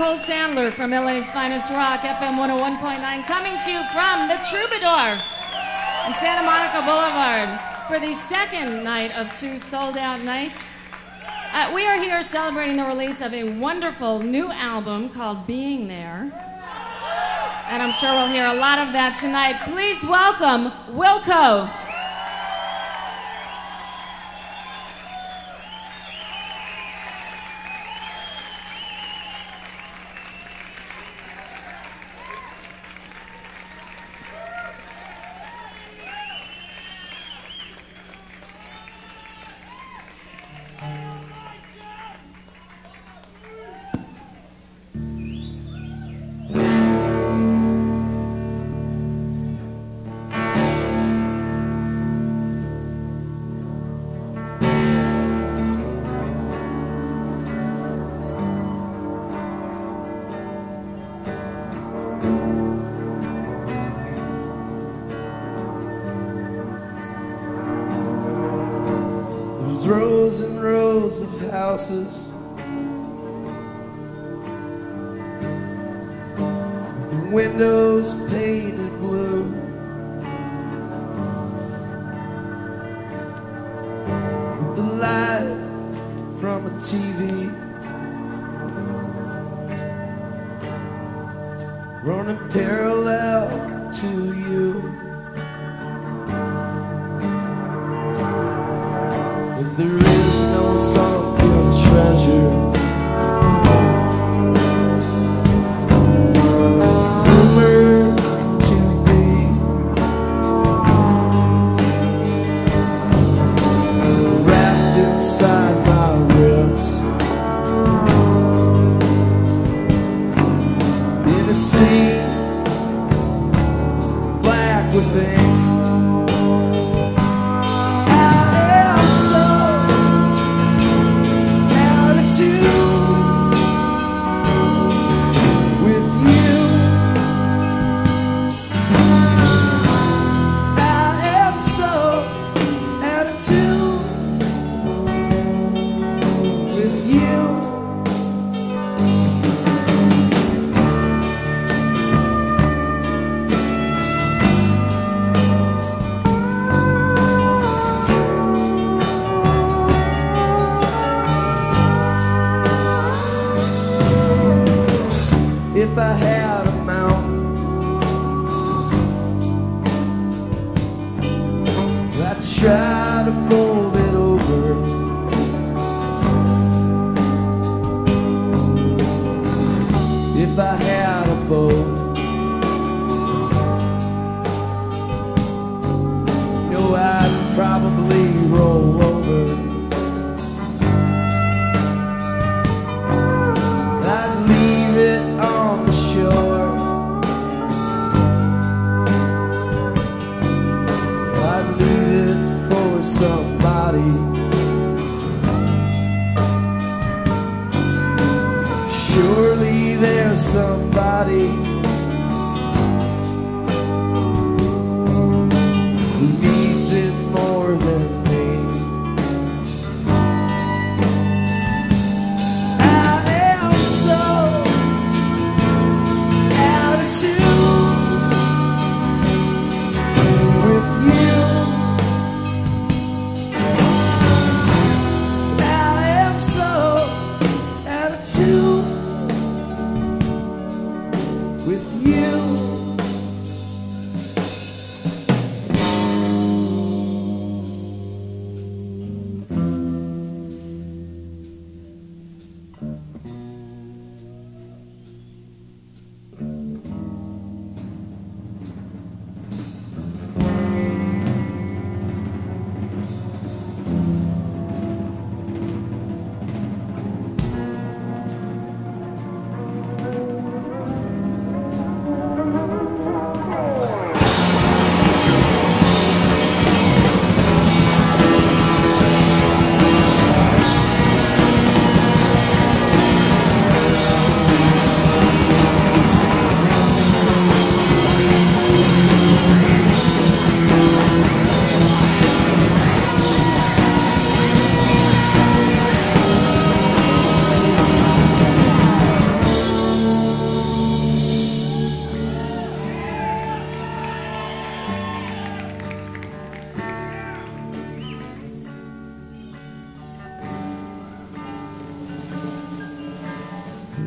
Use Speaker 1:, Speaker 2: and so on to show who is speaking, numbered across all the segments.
Speaker 1: Nicole Sandler from LA's Finest Rock, FM 101.9, coming to you from the Troubadour on Santa Monica Boulevard for the second night of two sold out nights. Uh, we are here celebrating the release of a wonderful new album called Being There. And I'm sure we'll hear a lot of that tonight. Please welcome Wilco.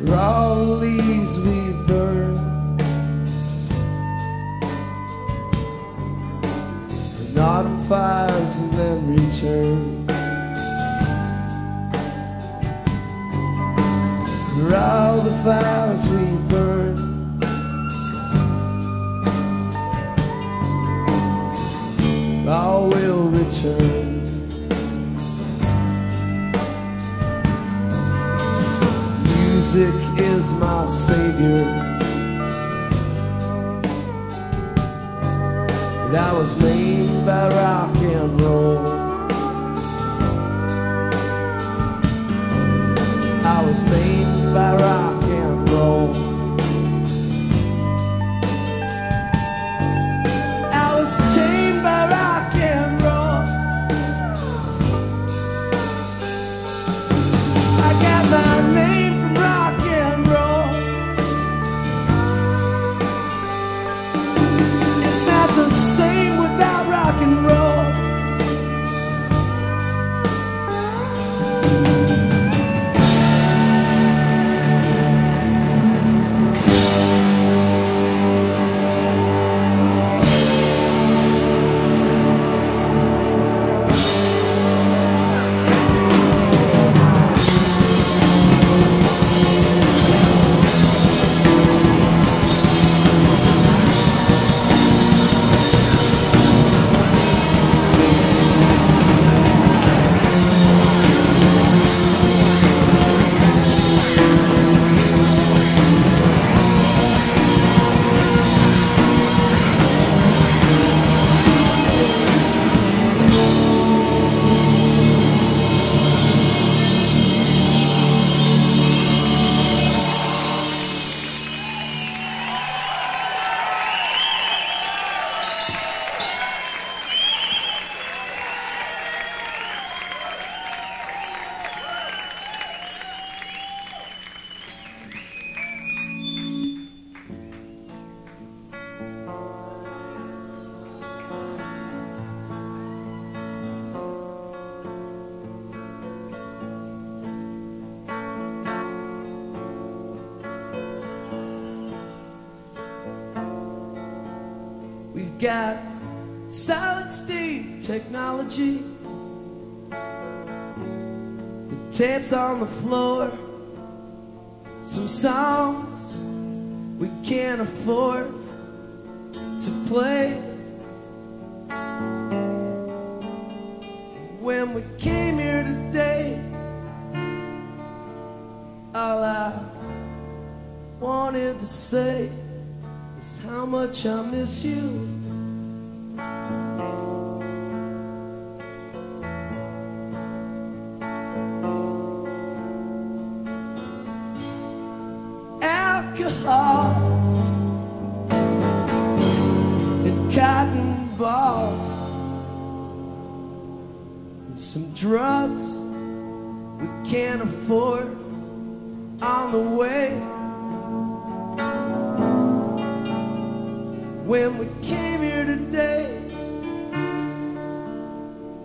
Speaker 2: The
Speaker 1: we burn. And autumn fires and then return. For all the fires we burn. All will return And I was made by rock and roll. I was made by rock We've got solid state technology. The tapes on the floor. Some songs we can't afford to play. When we came here today, all I wanted to say how much I miss you. Alcohol. And cotton balls. And some drugs we can't afford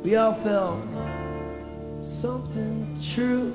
Speaker 1: we all felt something true.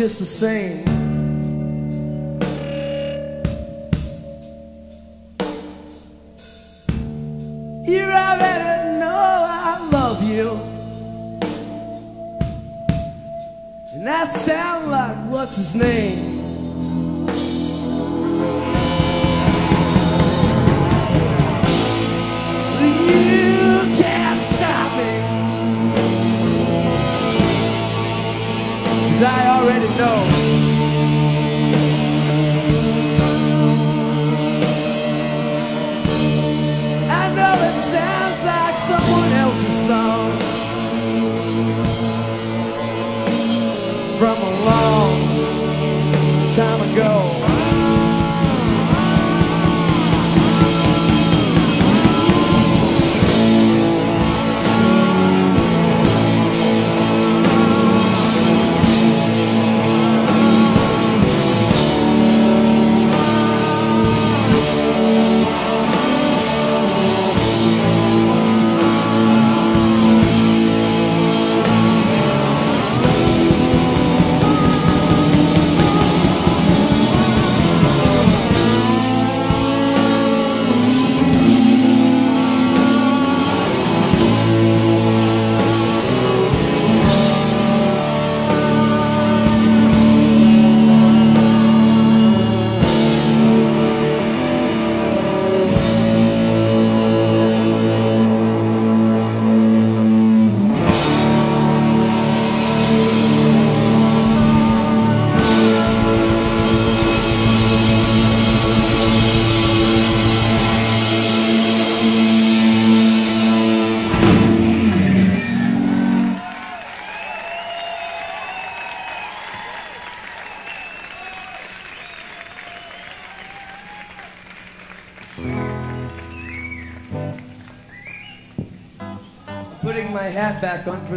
Speaker 1: Just the same. Someone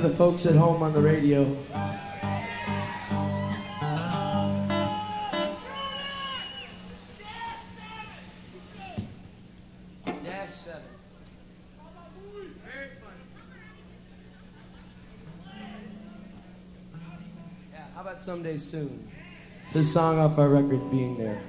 Speaker 1: the folks at home on the radio. Dash seven. Very funny. Yeah, how about someday soon? It's a song off our record, Being There.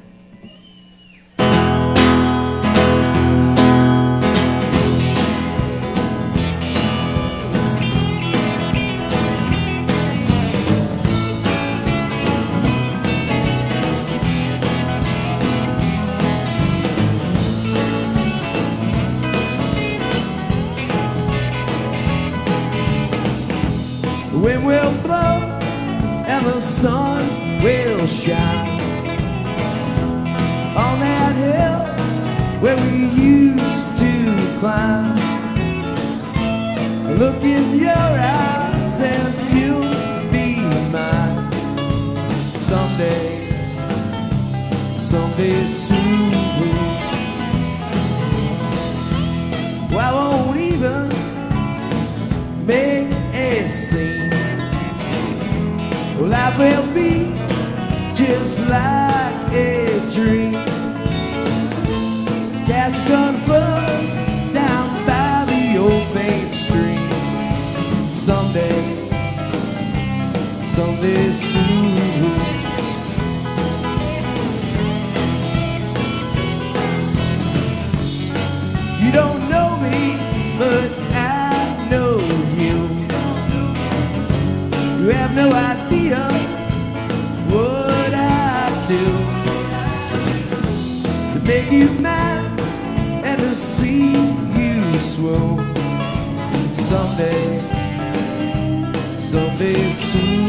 Speaker 1: Someday soon. Well, I won't even make a scene. Life will be just like a dream. Gas gun burn down by the old main street. Someday, someday soon. Make you mine and to see you swoon someday, someday soon.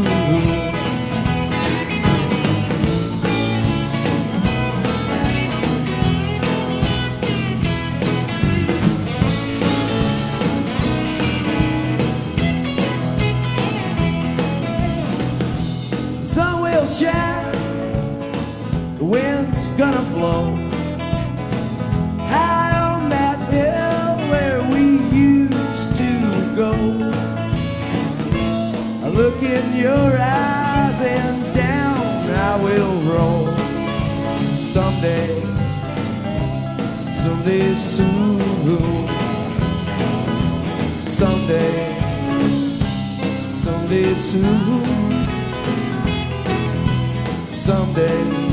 Speaker 1: The wind's gonna blow. Your eyes and down I will roll. Someday, someday soon. Someday, someday soon someday, someday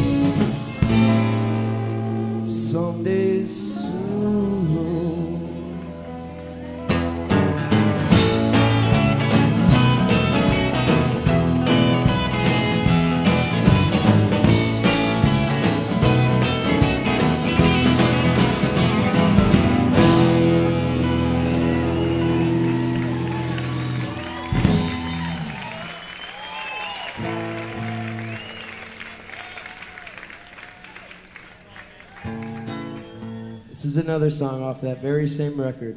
Speaker 1: song off that very same record.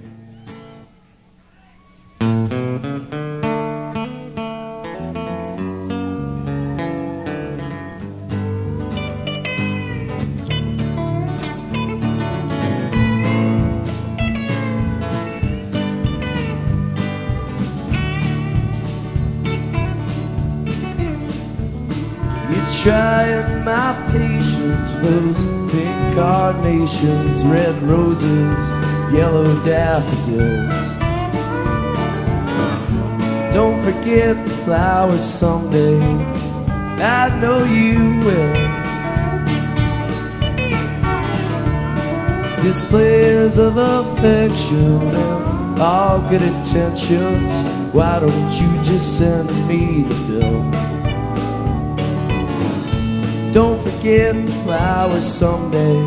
Speaker 1: Trying my patience those pink carnations, red roses, yellow daffodils. Don't forget the flowers someday. I know you will. Displays of affection and all good intentions. Why don't you just send me the bill? Don't forget the flowers someday.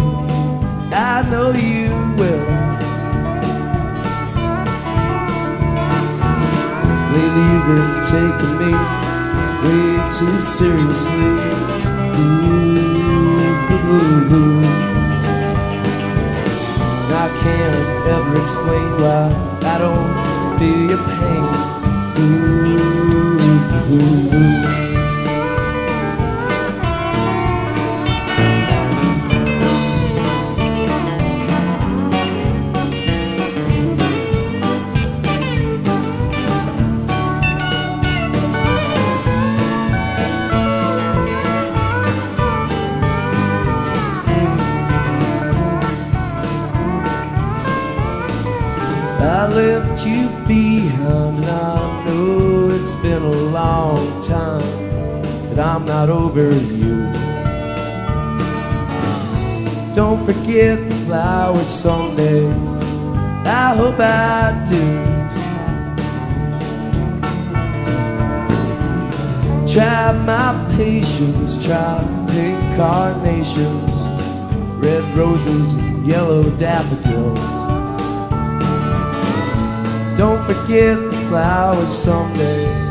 Speaker 1: I know you will. Lately you've been taking me way too seriously. Ooh, ooh, ooh. I can't ever explain why I don't feel your pain. Ooh, ooh, ooh. I'm not over you. Don't forget the flowers someday. I hope I do. Try my patience, try pink carnations, red roses, and yellow daffodils. Don't forget the flowers someday.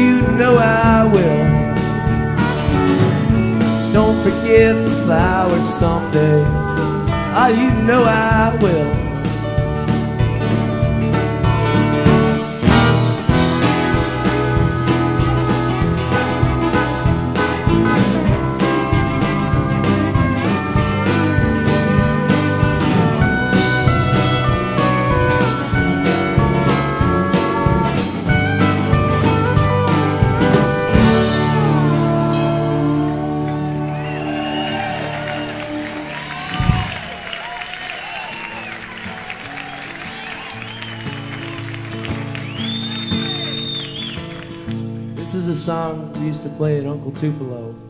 Speaker 1: You know I will. Don't forget the flowers someday. Ah, oh, you know I will. Song we used to play at Uncle Tupelo.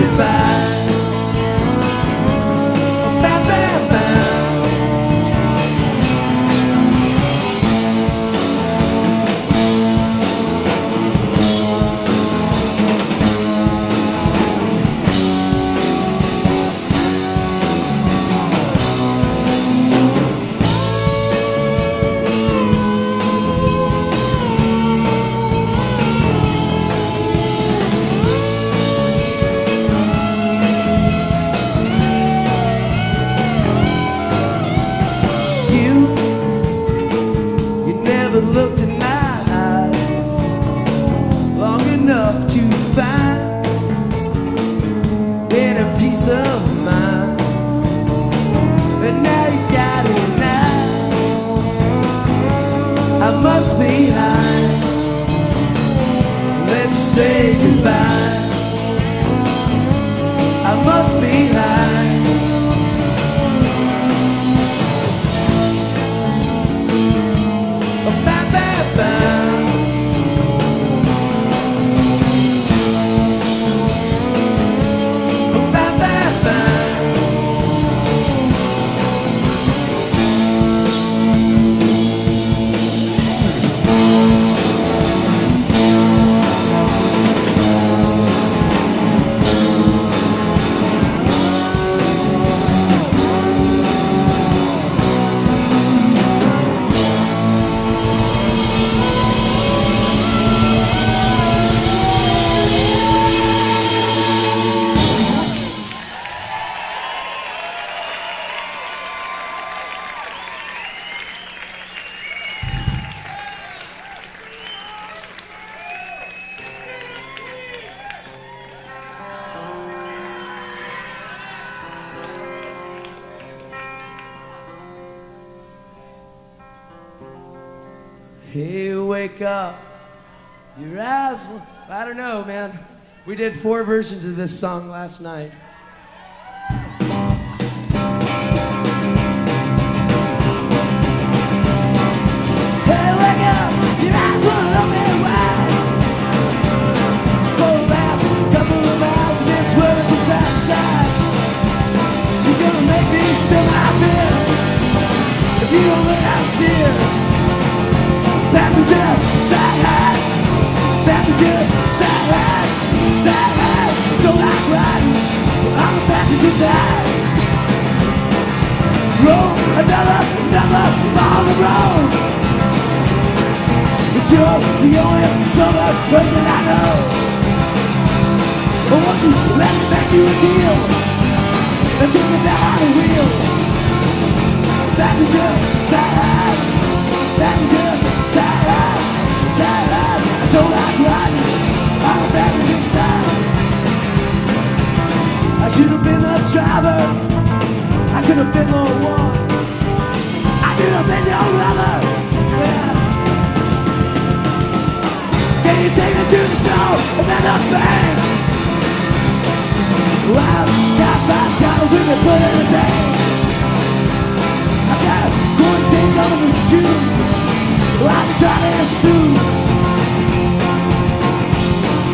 Speaker 1: goodbye. Did four versions of this song last night. If you don't let us. Passenger, side high. Passenger, side high. Side. Roll another, another on the road. It's you're the only sober person I know. But won't you let me make you a deal? And just get behind the wheel. Passenger, side, passenger, side, side. I don't like riding on the passenger side. I should have been the driver. I could have been the one. I should have been your lover. Yeah. Can you take me to the store and then the bank? Well, got five dollars we can put in the tank. I got a quarantine on this June. Well, I'm to sue.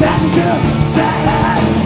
Speaker 1: Passenger, side, passenger,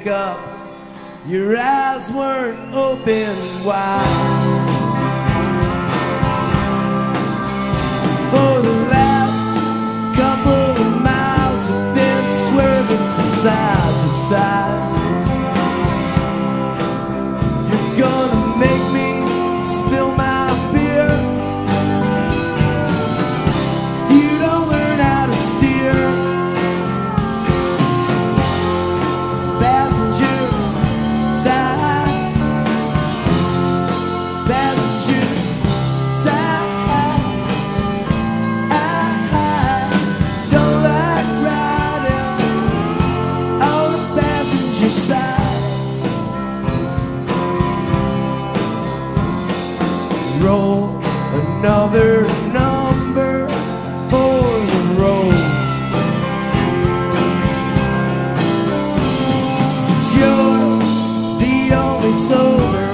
Speaker 1: wake up. Your eyes weren't open wide. For the last couple of miles, I've been swerving from side to side. Sober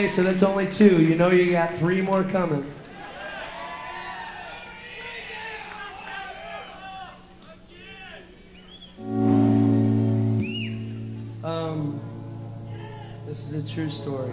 Speaker 1: Okay, so that's only two. You know you got three more coming. Um, this is a true story.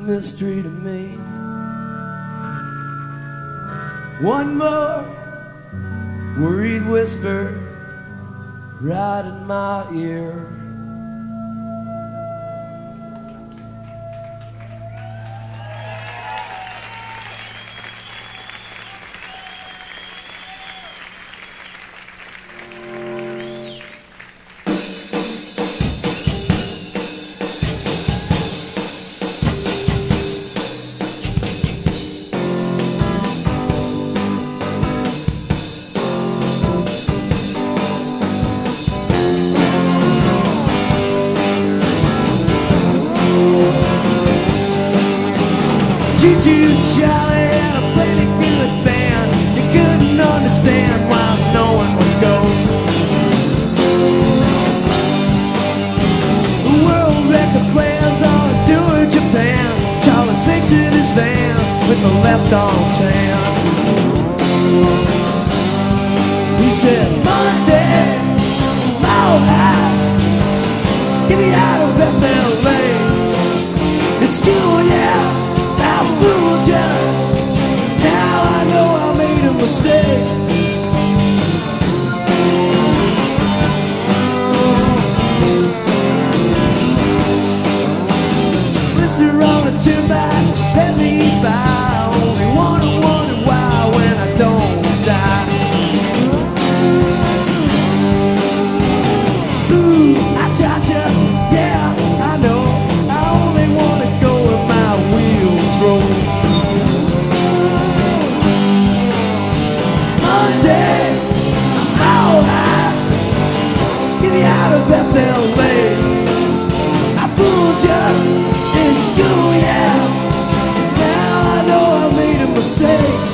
Speaker 1: mystery to me. One more worried whisper right in my ear. up in school, yeah. Now I know I made a mistake.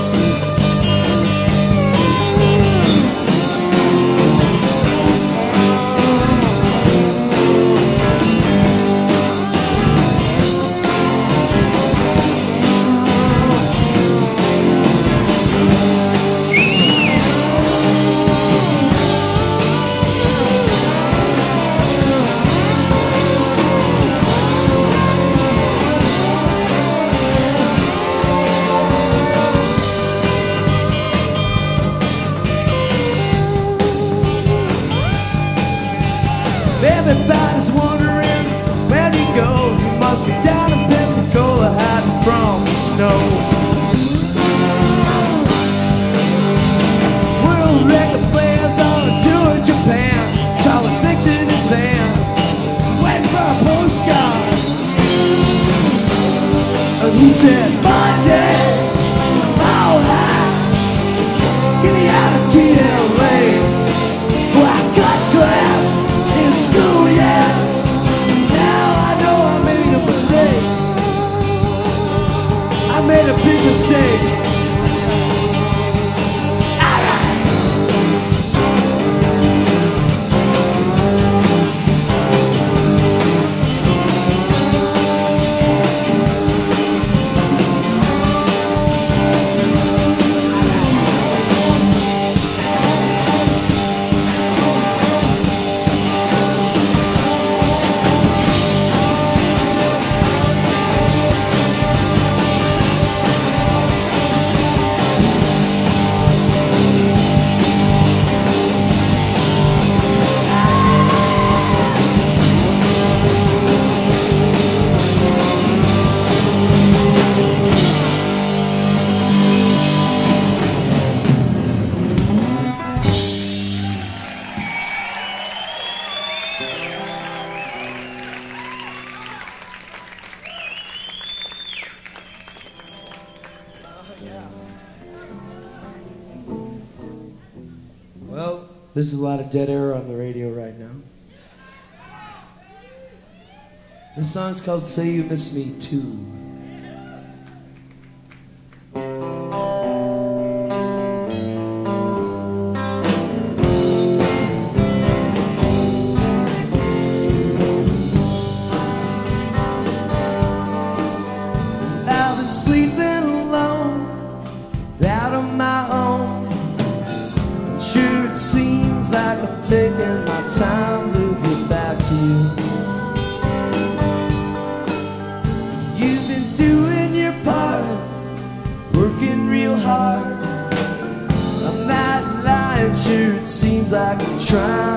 Speaker 1: There's a lot of dead air on the radio right now. This song's called Say You Miss Me Too. Taking my time to get back to you. You've been doing your part, working real hard. I'm not lying, sure it seems like I'm trying.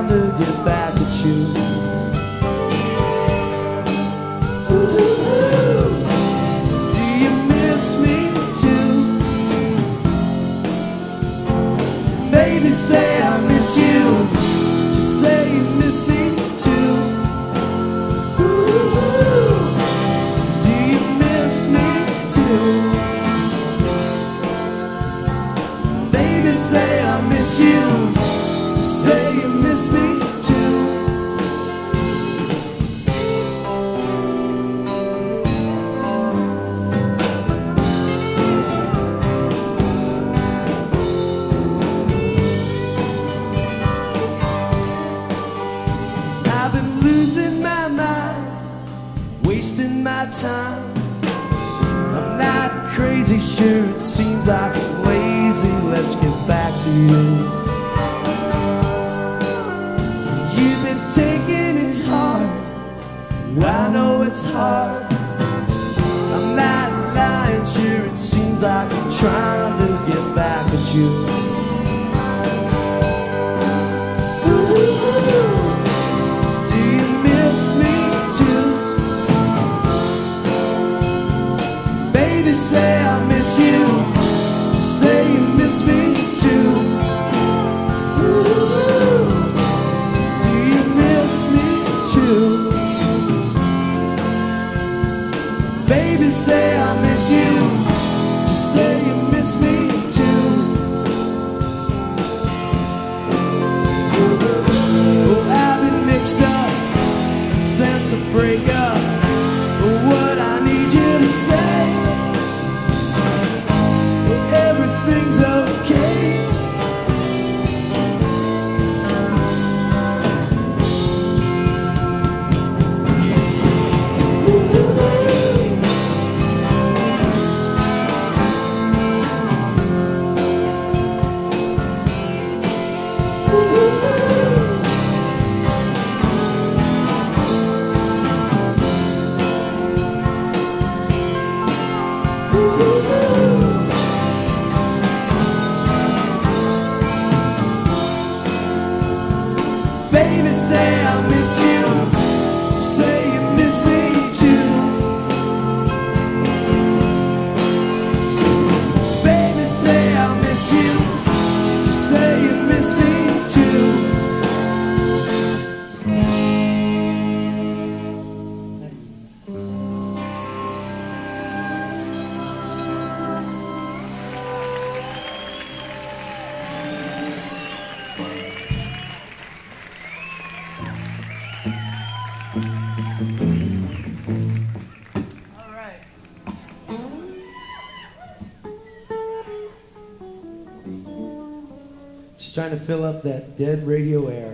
Speaker 1: trying to fill up that dead radio air.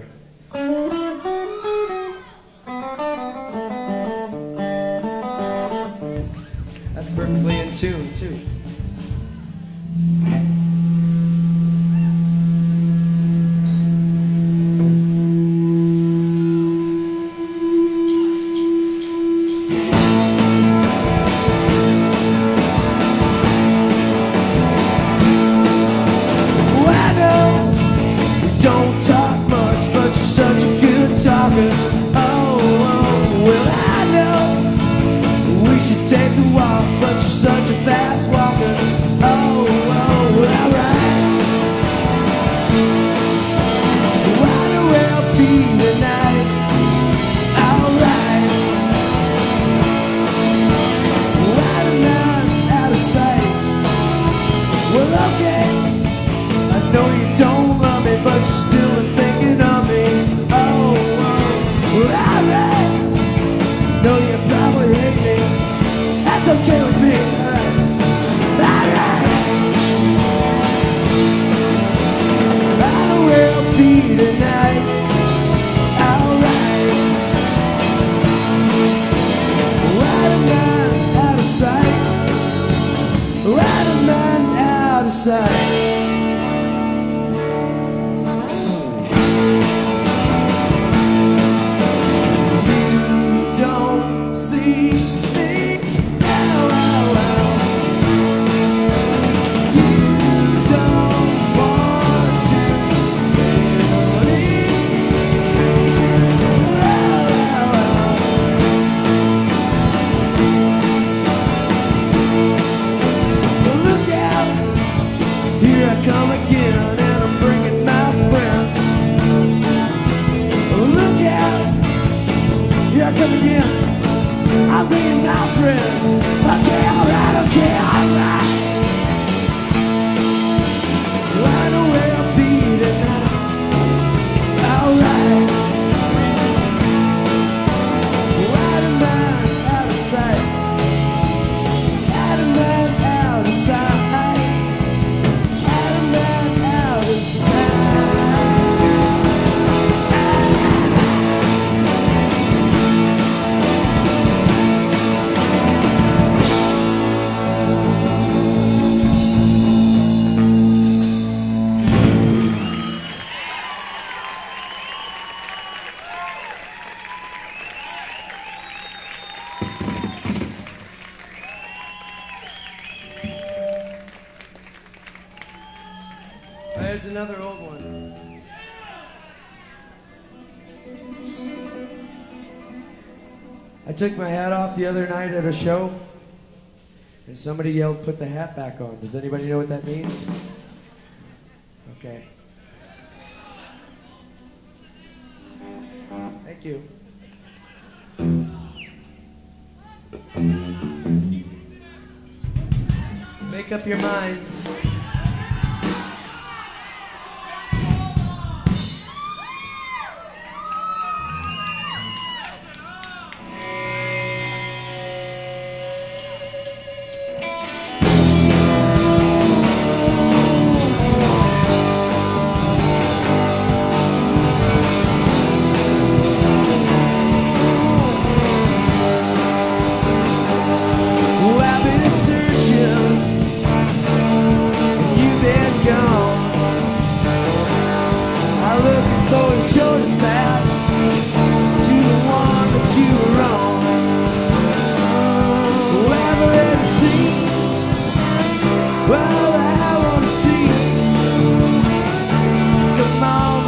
Speaker 1: the other night at a show and somebody yelled, put the hat back on. Does anybody know what that means?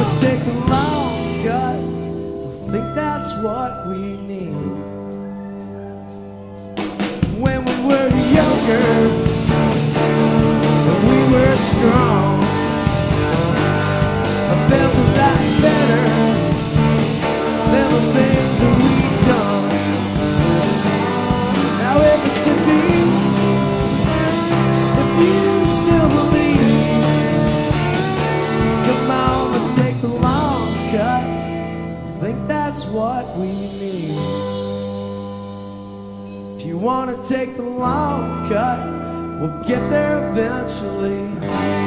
Speaker 1: Let's take the long cut. I think that's what we need. When we were younger. that's what we need. If you wanna take the long cut, we'll get there eventually.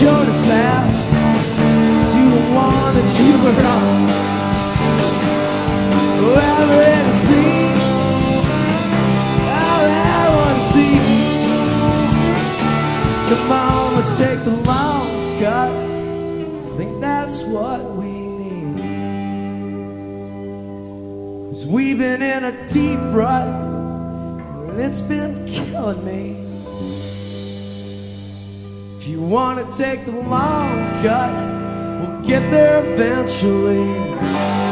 Speaker 1: For the shortest path to the one that you were on. Whoever ever seen, I'll ever see. Come on, let's take the long cut. I think that's what we need. Cause we've been in a deep rut, and it's been killing me. You wanna take the long cut, we'll get there. Eventually.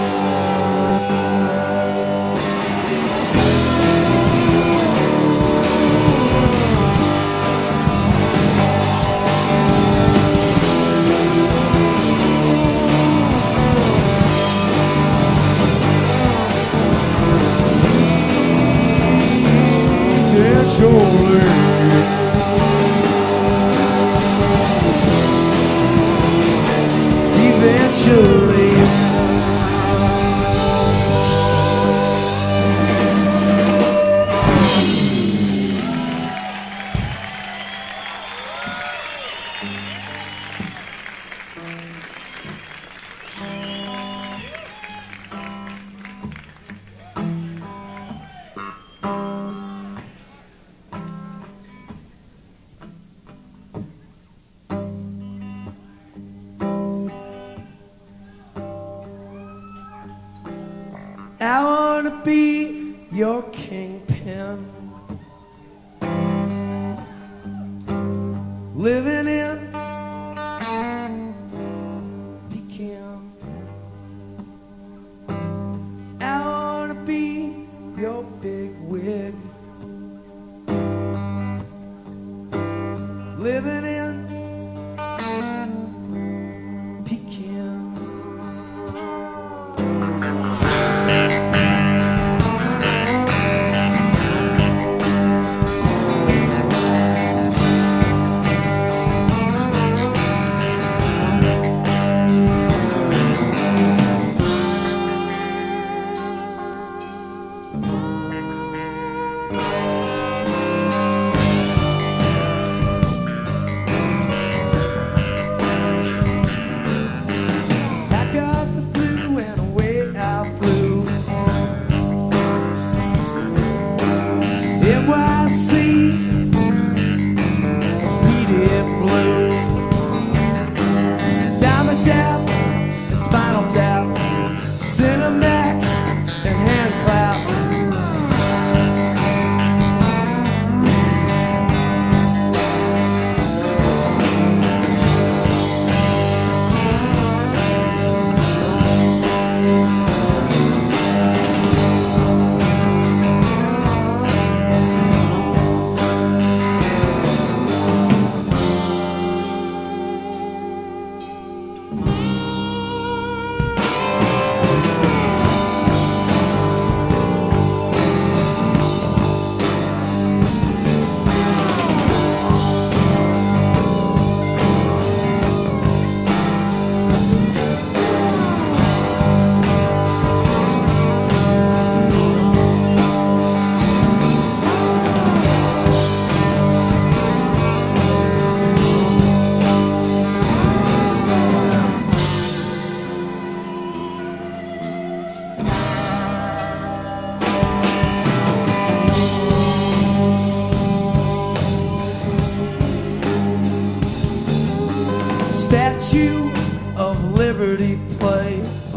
Speaker 1: Eventually. Be your kingpin. Statue of Liberty play.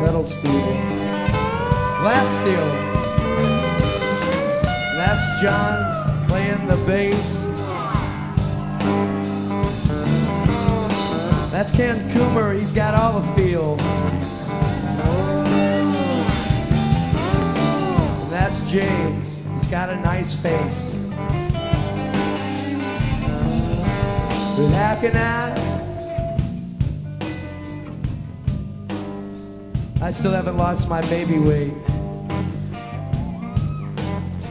Speaker 1: Pedal steel. Lap steel. That's John playing the bass. That's Ken Coomer, he's got all the feel. That's Jay, he's got a nice face. But how can I? I still haven't lost my baby weight.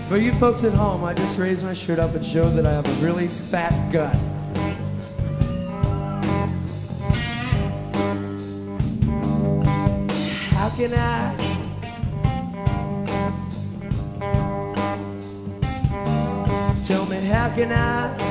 Speaker 1: For you folks at home, I just raised my shirt up and showed that I have a really fat gut. How can I? Tell me, how can I?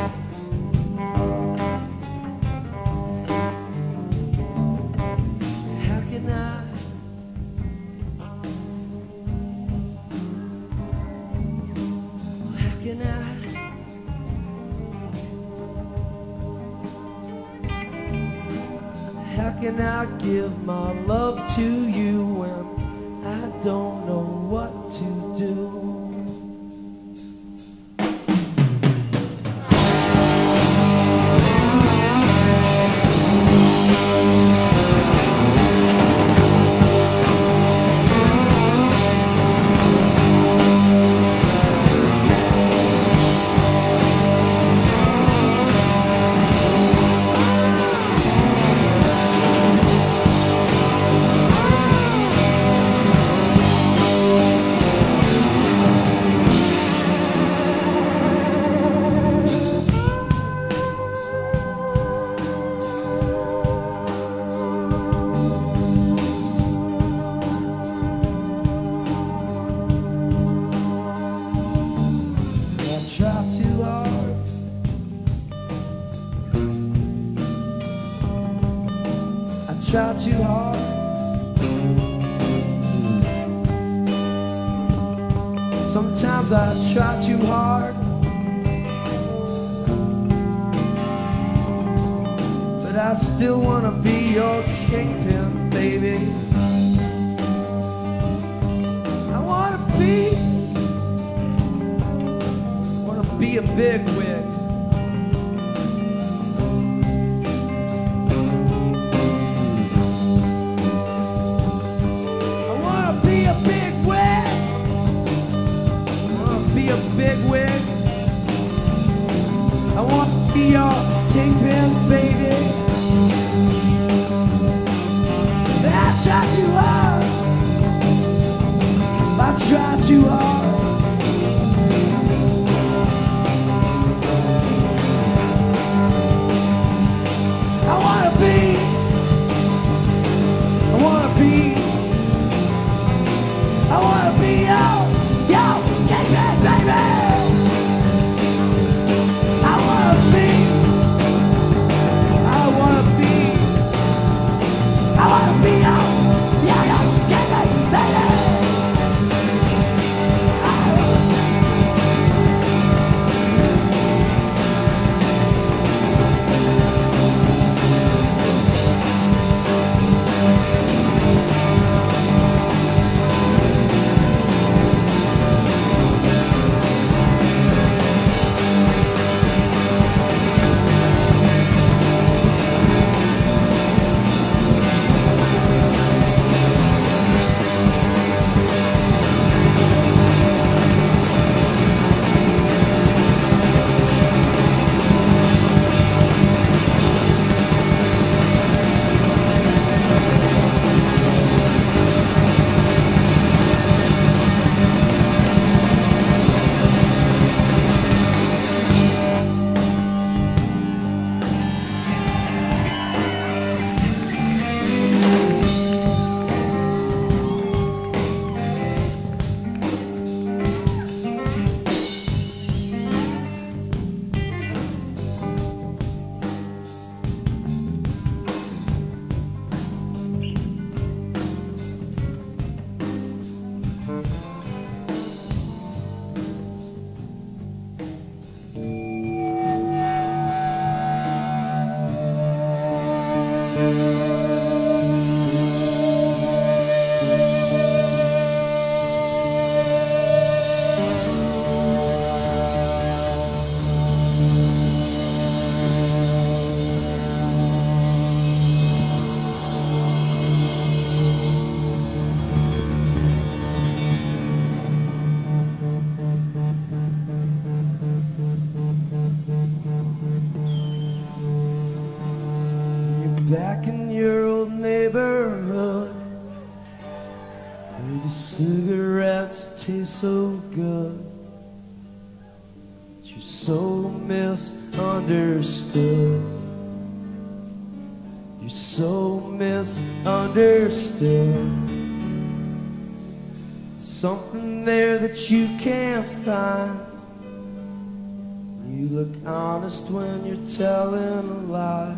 Speaker 1: Telling a lie.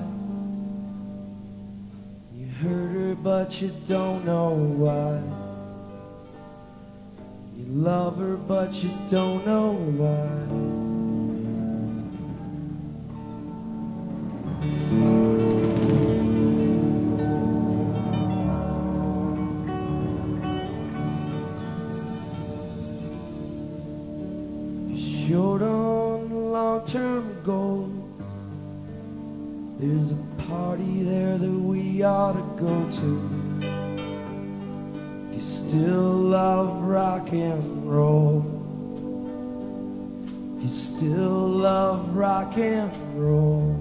Speaker 1: You hurt her, but you don't know why. You love her, but you don't know why. Party there that we ought to go to. If you still love rock and roll. If you still love rock and roll.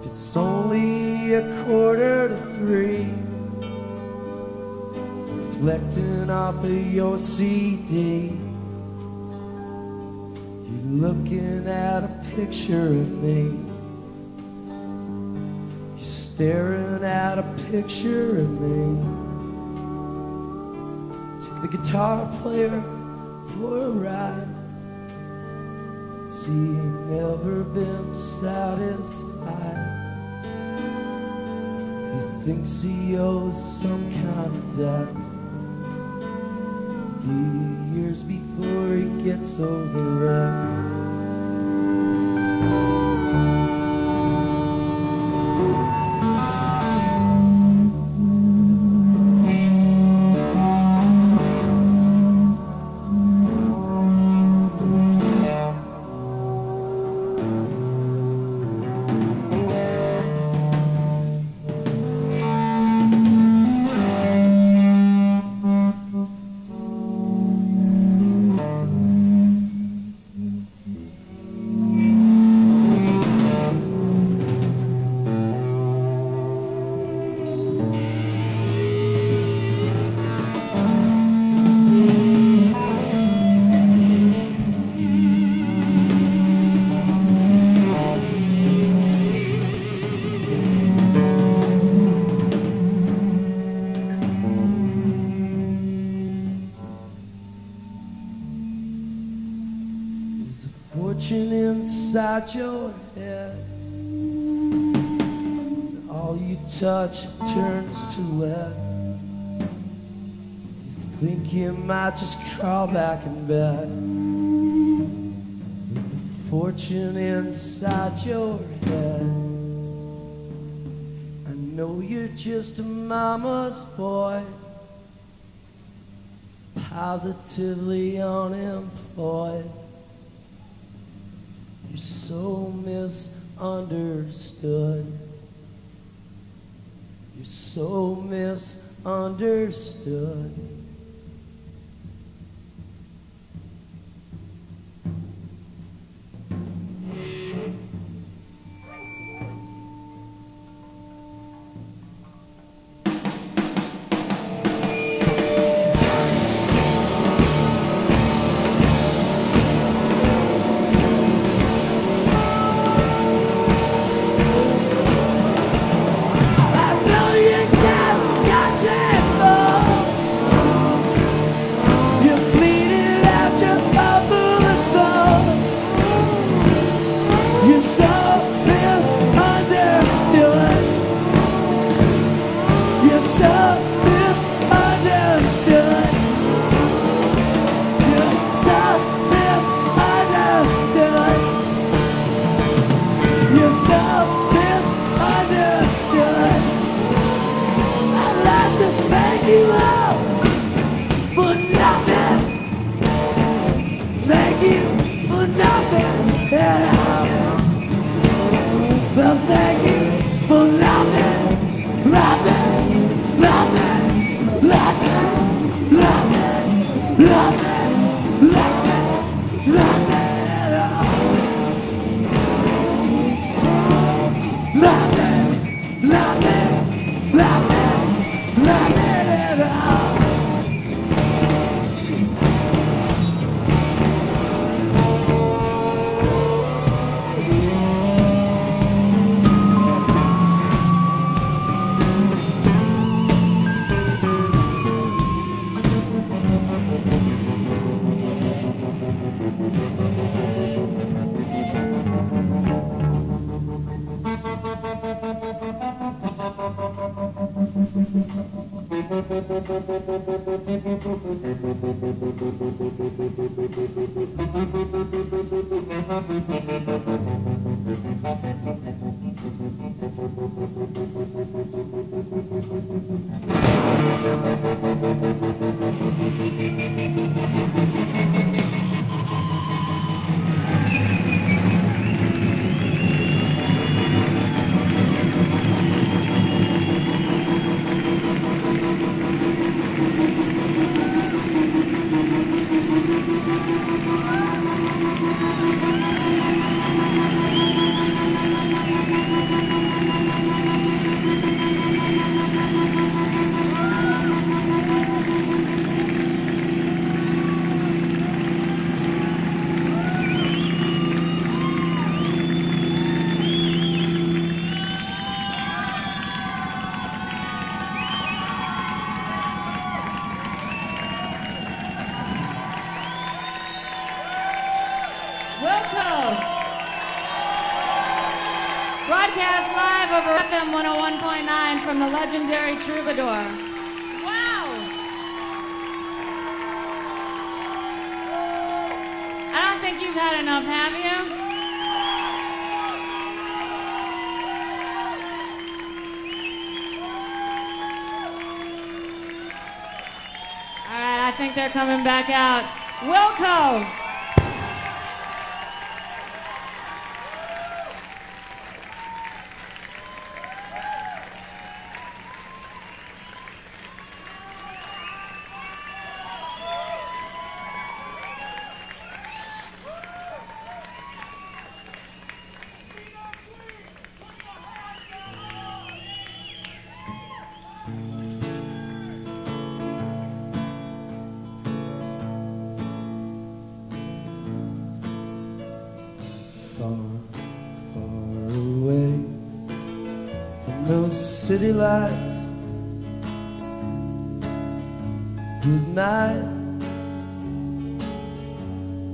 Speaker 1: If it's only a quarter to three. Reflecting off of your CD. You're looking at a picture of me. Staring at a picture of me. Take the guitar player for a ride. See, never been satisfied. He thinks he owes some kind of debt. Few years before he gets over it. Positively unemployed. You're so misunderstood. You're so misunderstood.
Speaker 3: Wilco. Broadcast live over FM 101.9 from the Troubadour. Wow! I don't think you've had enough, have you? All right, I think they're coming back out. Wilco!
Speaker 1: City lights. Good night,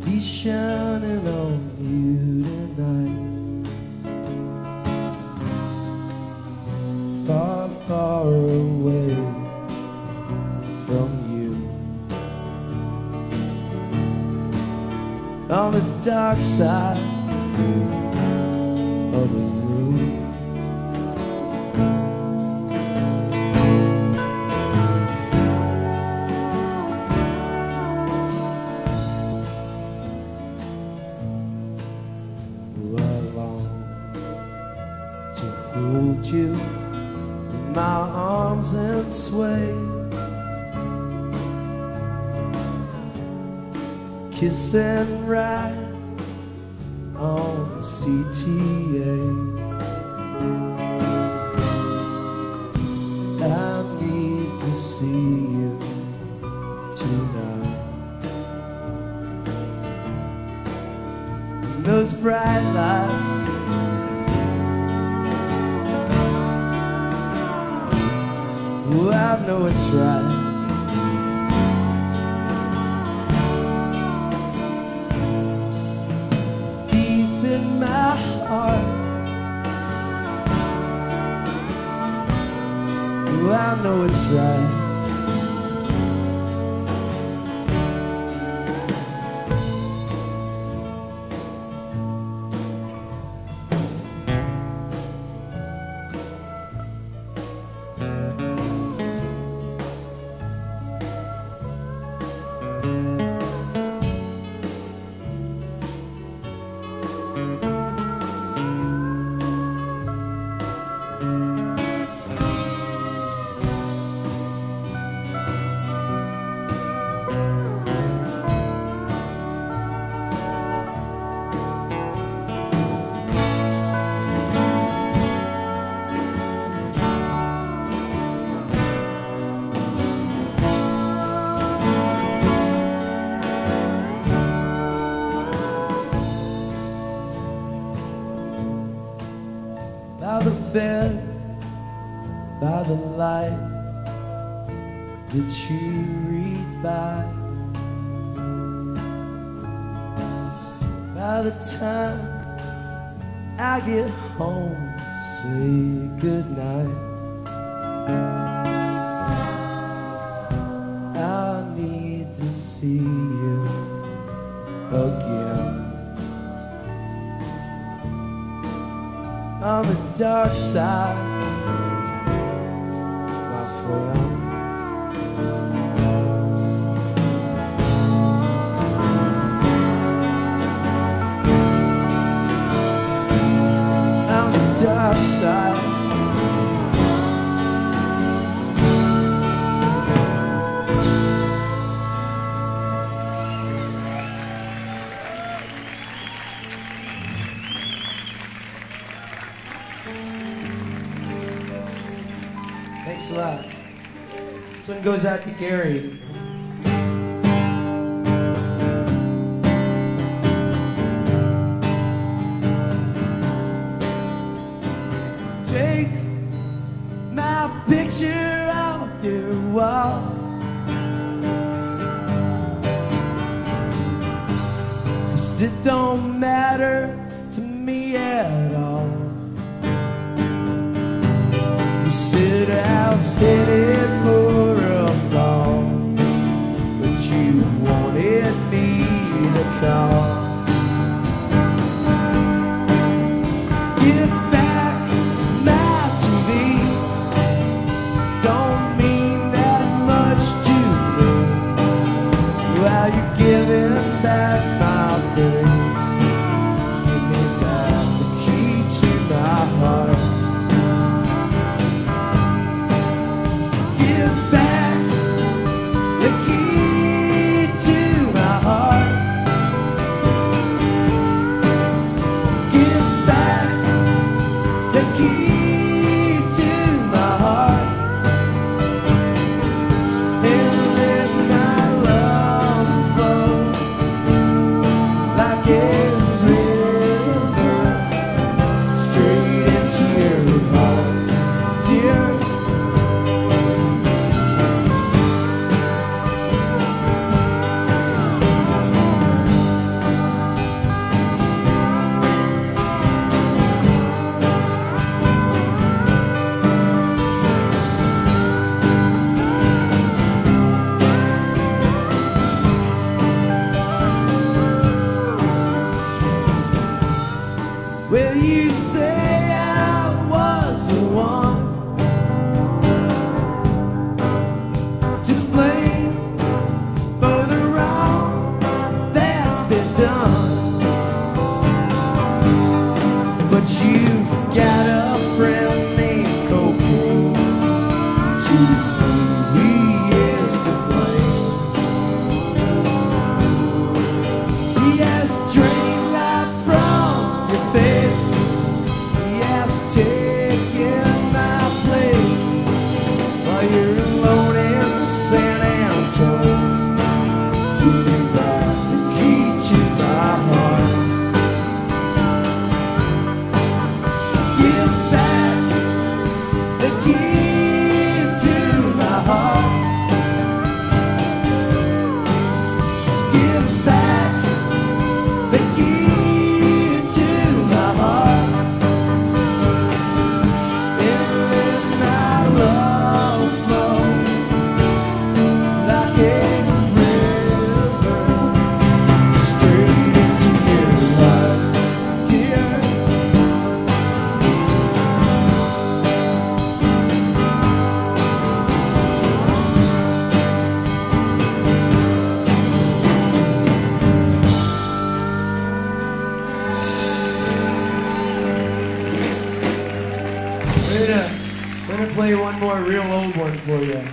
Speaker 1: be shining on you tonight. Far, far away from you. On the dark side side, Gary. Heart. More real old one for you.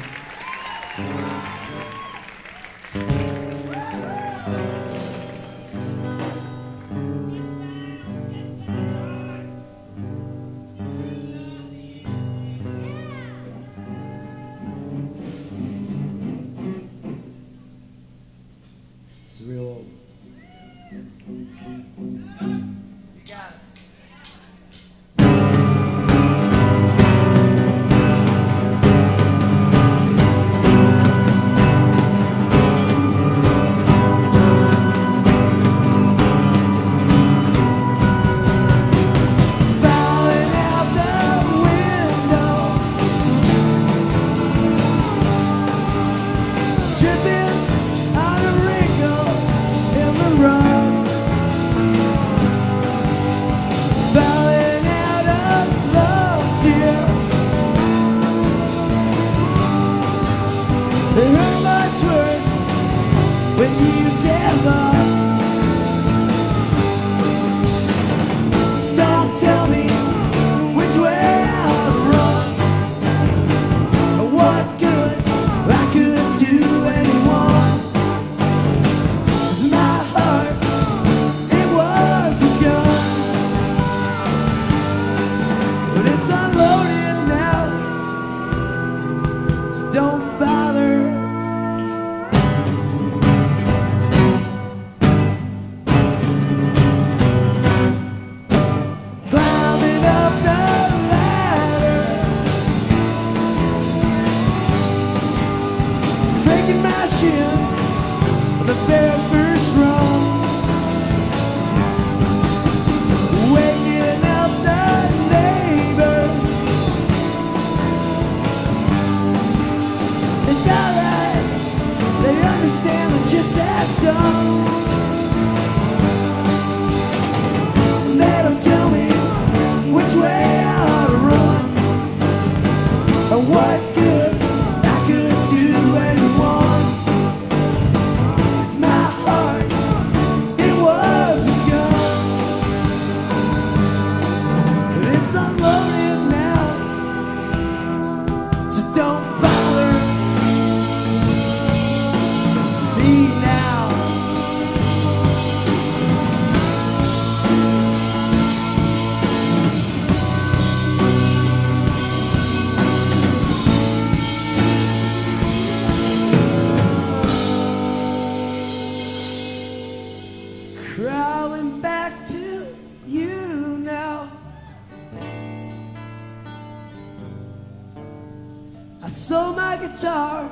Speaker 1: Sold my guitar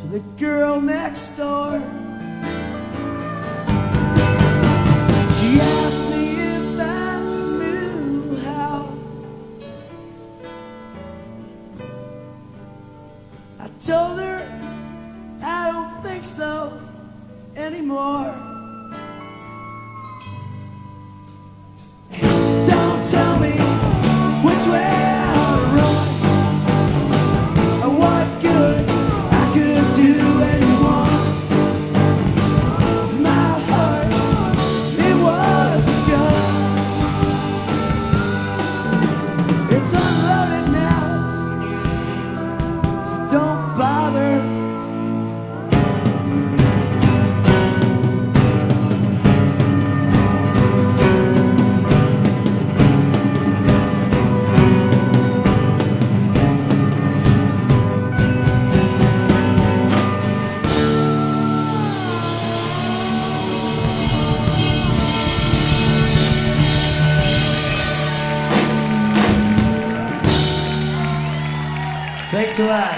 Speaker 1: to the girl next door. Thanks